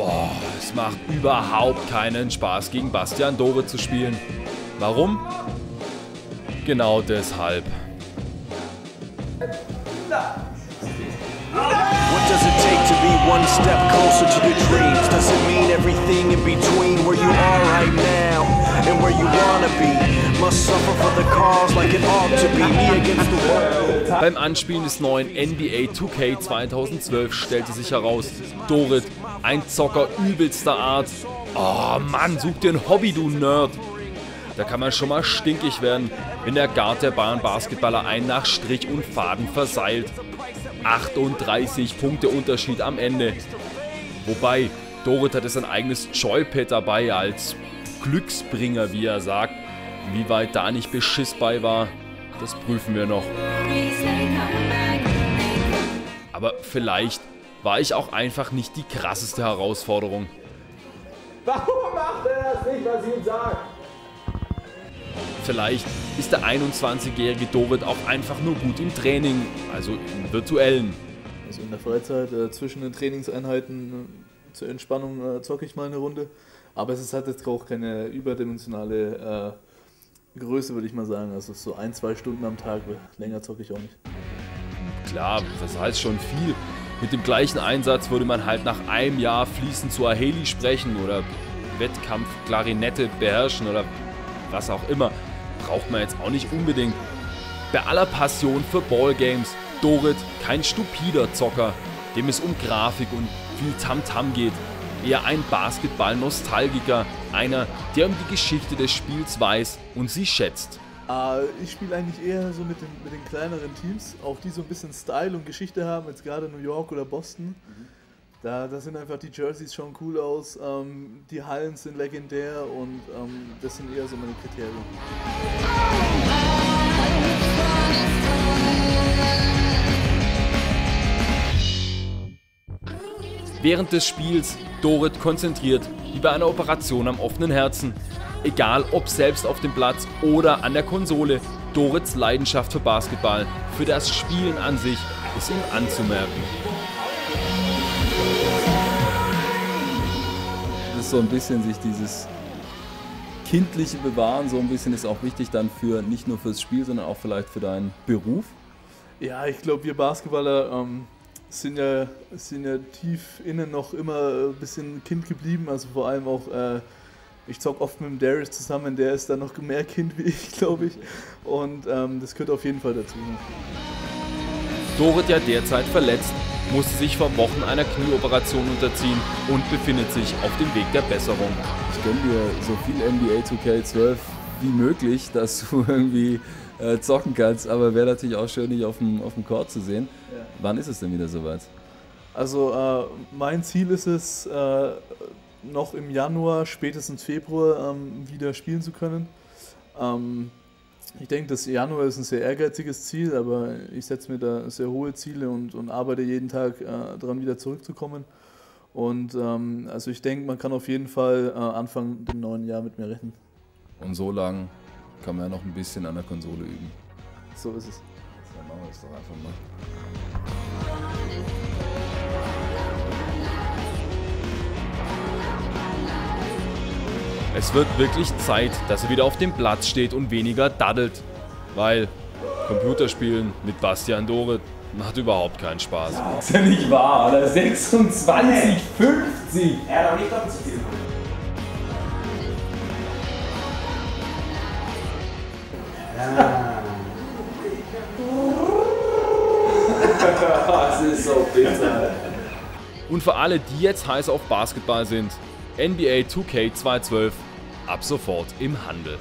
Boah, es macht überhaupt keinen Spaß, gegen Bastian Dore zu spielen. Warum? Genau deshalb. What does it take to be one step closer to your dreams? Does it mean everything in between where you are right now and where you wanna be? Must suffer for the cause like it ought to be. Me against the world. Beim Anspielen des neuen NBA 2K 2012 stellte sich heraus, Dorit, ein Zocker übelster Art. Oh Mann, such dir ein Hobby, du Nerd. Da kann man schon mal stinkig werden, wenn der Guard der Bayern Basketballer einen nach Strich und Faden verseilt. 38 Punkte Unterschied am Ende. Wobei, Dorit hatte sein eigenes Joypad dabei als Glücksbringer, wie er sagt. Wie weit da nicht Beschiss bei war, das prüfen wir noch. Aber vielleicht war ich auch einfach nicht die krasseste Herausforderung. Warum macht er das nicht, was ich ihm sage? Vielleicht ist der 21-jährige Dorit auch einfach nur gut im Training, also im virtuellen. Also in der Freizeit, äh, zwischen den Trainingseinheiten äh, zur Entspannung äh, zocke ich mal eine Runde. Aber es ist halt jetzt auch keine überdimensionale äh, Größe, würde ich mal sagen. Also so ein, zwei Stunden am Tag, länger zocke ich auch nicht. Klar, das heißt schon viel. Mit dem gleichen Einsatz würde man halt nach einem Jahr fließend zu Aheli sprechen oder Wettkampf Klarinette beherrschen oder was auch immer braucht man jetzt auch nicht unbedingt. Bei aller Passion für Ballgames, Dorit kein stupider Zocker, dem es um Grafik und viel Tamtam -Tam geht. Eher ein Basketball-Nostalgiker, einer, der um die Geschichte des Spiels weiß und sie schätzt. Uh, ich spiele eigentlich eher so mit den, mit den kleineren Teams, auch die so ein bisschen Style und Geschichte haben, jetzt gerade New York oder Boston. Mhm. Da, da sind einfach die Jerseys schon cool aus, ähm, die Hallen sind legendär und ähm, das sind eher so meine Kriterien. Während des Spiels Dorit konzentriert, wie bei einer Operation am offenen Herzen. Egal ob selbst auf dem Platz oder an der Konsole, Dorits Leidenschaft für Basketball, für das Spielen an sich ist ihm anzumerken. So ein bisschen sich dieses kindliche Bewahren, so ein bisschen ist auch wichtig dann für nicht nur fürs Spiel, sondern auch vielleicht für deinen Beruf? Ja, ich glaube, wir Basketballer ähm, sind, ja, sind ja tief innen noch immer ein bisschen Kind geblieben. Also vor allem auch, äh, ich zocke oft mit dem Darius zusammen, der ist da noch mehr Kind wie ich, glaube ich. Und ähm, das gehört auf jeden Fall dazu. Dorit ja derzeit verletzt musste sich vor Wochen einer Knieoperation unterziehen und befindet sich auf dem Weg der Besserung. Ich gönne dir so viel NBA 2K12 wie möglich, dass du irgendwie äh, zocken kannst, aber wäre natürlich auch schön, dich auf dem, auf dem Court zu sehen. Ja. Wann ist es denn wieder soweit? Also äh, mein Ziel ist es, äh, noch im Januar, spätestens Februar ähm, wieder spielen zu können. Ähm, ich denke, das Januar ist ein sehr ehrgeiziges Ziel, aber ich setze mir da sehr hohe Ziele und, und arbeite jeden Tag äh, daran, wieder zurückzukommen. Und ähm, also ich denke, man kann auf jeden Fall äh, Anfang dem neuen Jahr mit mir rechnen. Und so lang kann man ja noch ein bisschen an der Konsole üben. So ist es. Dann machen wir das doch einfach mal. Es wird wirklich Zeit, dass er wieder auf dem Platz steht und weniger daddelt. Weil Computerspielen mit Bastian Doret macht überhaupt keinen Spaß. Ja, ist ja nicht wahr, Alter. 26, 50. Er hat auch nicht damit zu viel. das ist so bitter. Und für alle, die jetzt heiß auf Basketball sind, NBA 2K 212 ab sofort im Handel.